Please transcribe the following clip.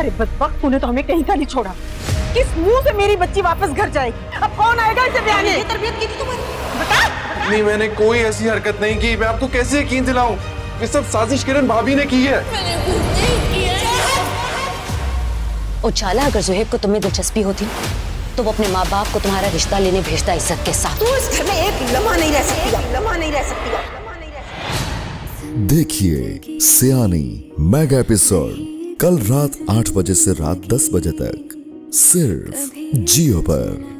अरे बदबक तूने तो हमें कहीं का नहीं छोड़ा। किस मुँह से मेरी बच्ची वापस घर जाएगी? अब कौन आएगा इसे ब्याने ये तरबियत की थी तुम्हारी। बता नहीं मैंने कोई ऐसी हरकत नहीं की। मैं आपको कैसे यकीन दिलाऊं? ये सब साजिश किरण भाभी ने की है। उजाला अगर जुहेब को तुम्हें दिलचस्पी होती तो वो अपने माँ बाप को तुम्हारा रिश्ता लेने भेजता इज़्ज़त के साथ। तू इस घर में एक लम्हा नहीं रह सकती। लम्हा नहीं रह सकती लम्हा नहीं रह सकती। देखिए सियानी मेगा एपिसोड। कल रात आठ बजे से रात दस बजे तक सिर्फ़ जियो पर।